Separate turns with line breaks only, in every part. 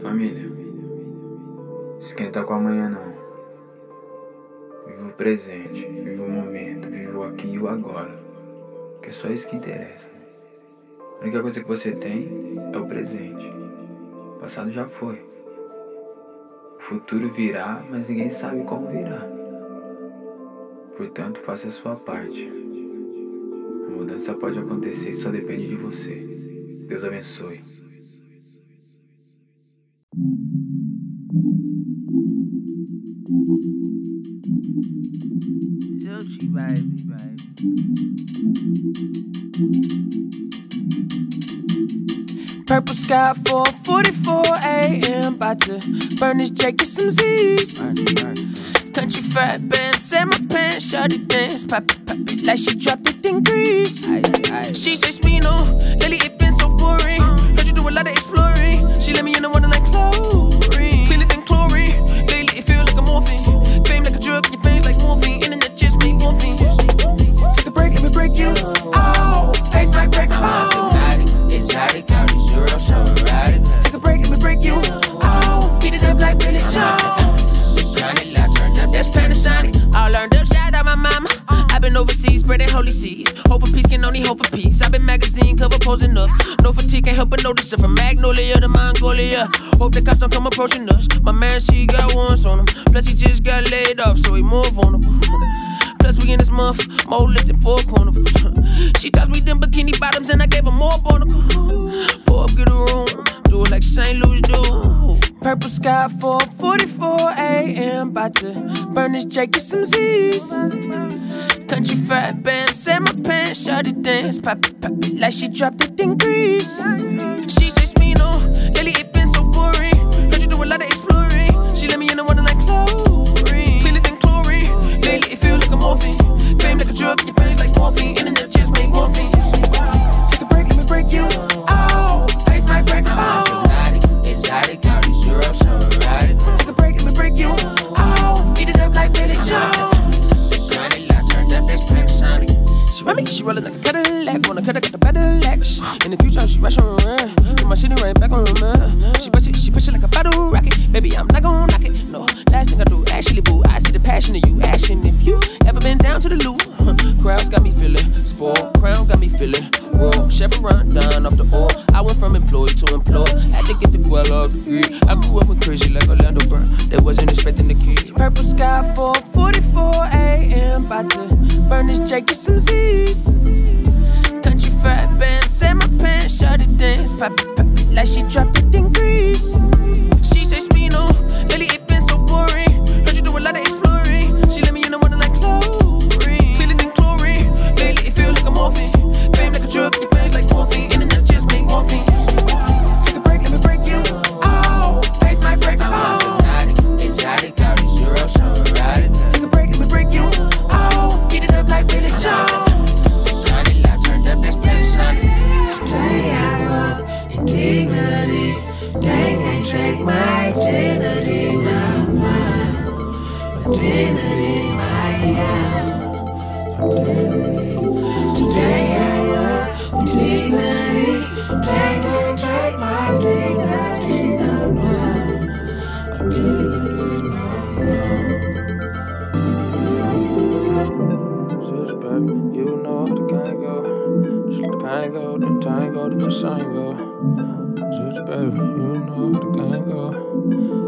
Família, esquenta com amanhã não. Viva o presente, viva o momento, viva o aqui e o agora. Que é só isso que interessa. A única coisa que você tem é o presente. O passado já foi. O futuro virá, mas ninguém sabe como virá. Portanto, faça a sua parte. A mudança pode acontecer e só depende de você. Deus abençoe.
Gucci, baby, baby.
Purple sky 4:44 a.m. About to burn this J, get some Z's. Country fat band, set my pants, shorty dance, pop it, pop it like she dropped it in Greece. She says me no, lately So. Take a break, let me break you. Oh, beat it up like Billy Joe.
It loud, turned up, that's Panasonic.
All learned up, shout out my mama. I've been overseas, spreading holy seeds. Hope for peace can only hope for peace. I've been magazine cover posing up. No fatigue, can't help but notice it from Magnolia to Mongolia. Hope the cops don't come approaching us. My man, she got ones on him. Plus, he just got laid off, so he more vulnerable. Plus, we in this month, more lit than four carnivals. She tossed me them bikini bottoms, and I gave her more barnacles. Pour up, get a room, do it like St. Louis do. Purple sky 4:44 a.m. About to burn this J, get some Z's. Country fat band, set my pants, shorty dance, pop it, pop it like she dropped it in Greece. She says me no, rollin' like a Cadillac. Wanna cut, I got the Cadillac. In the future, she rush on eh? run. and my shitty right back on run. She push it, she push it like a bottle rocket. Baby, I'm not gon' knock it. No, last thing I do, actually, boo. I see the passion in you, action. If you ever been down to the loop, crowds got me feeling spoiled. Crown got me feeling raw. Chevron down off the oil. I went from employee to employee. Had to get the well off I grew up with crazy like Orlando Burn. They wasn't expecting the kid. Purple sky for 44 this get some Z's. Country fat band, set my pants, shorty dance, pop it, pop it like she dropped it in Greece. She says me no, lately it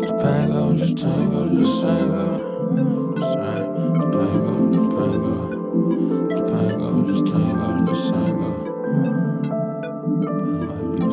The
pain go, just gotta go and time Ooh.